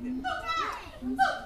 走开，走开。